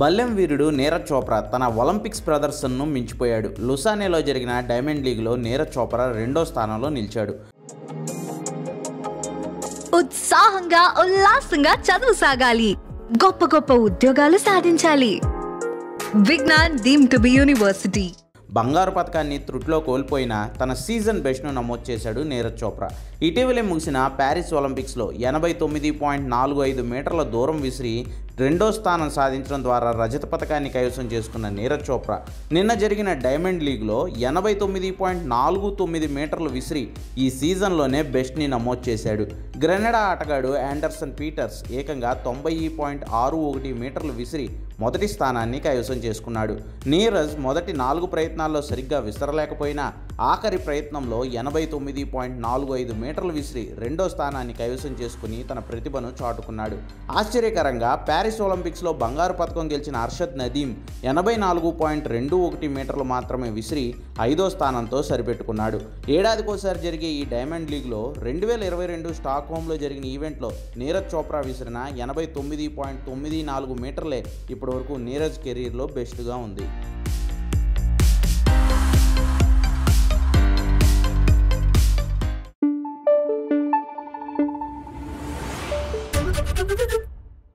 బల్లెం వీరుడు నీరజ్ చోప్రా తన ఒలింపిక్స్ ప్రదర్శనను మించిపోయాడు. లుసానేలో జరిగిన డైమండ్ లీగ్లో నీరజ్ చోప్రా రెండో స్థానంలో నిలిచాడు. ఉత్సాహంగా ఉల్లాసంగా చదువు సాగాలి. గొప్ప గొప్ప ఉద్యోగాలు సాధించాలి. Vignan deem to be university. బంగారు పథకాన్ని త్రుట్లో కోల్పోయిన తన సీజన్ బెస్ట్ను నమోదు చేశాడు నీరజ్ చోప్రా. ఇటీవలే ముగిసిన ప్యారిస్ ఒలింపిక్స్లో ఎనభై తొమ్మిది పాయింట్ నాలుగు ఐదు మీటర్ల దూరం విసిరి రెండో స్థానం సాధించడం ద్వారా రజత పథకాన్ని కైవసం చేసుకున్న నీరజ్ చోప్రా నిన్న జరిగిన డైమండ్ లీగ్లో ఎనభై తొమ్మిది పాయింట్ నాలుగు తొమ్మిది మీటర్లు విసిరి ఈ సీజన్లోనే బెస్ట్ని నమోదు చేశాడు. గ్రెనడా ఆటగాడు యాండర్సన్ పీటర్స్ ఏకంగా తొంభై పాయింట్ ఆరు ఒకటి మీటర్లు విసిరి మొదటి స్థానాన్ని కైవసం చేసుకున్నాడు. నీరజ్ మొదటి నాలుగు ప్రయత్నాల్లో సరిగ్గా విసరలేకపోయినా ఆఖరి ప్రయత్నంలో ఎనభై తొమ్మిది పాయింట్ నాలుగు ఐదు మీటర్లు విసిరి రెండో స్థానాన్ని కైవసం చేసుకుని తన ప్రతిభను చాటుకున్నాడు. ఆశ్చర్యకరంగా ప్యారిస్ ఒలింపిక్స్లో బంగారు పథకం గెలిచిన అర్షద్ నదీం ఎనభై నాలుగు పాయింట్ రెండు ఒకటి మీటర్లు మాత్రమే విసిరి ఐదో స్థానంతో సరిపెట్టుకున్నాడు. ఏడాదికోసారి జరిగే ఈ డైమండ్ లీగ్లో రెండు వేల ఇరవై రెండు స్టాక్ హోమ్లో జరిగిన ఈవెంట్లో నీరజ్ చోప్రా విసిరిన ఎనభై తొమ్మిది పాయింట్ తొమ్మిది నాలుగు మీటర్లే ఇప్పటివరకు నీరజ్ కెరీర్లో బెస్ట్గా ఉంది.